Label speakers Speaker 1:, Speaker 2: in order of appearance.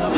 Speaker 1: और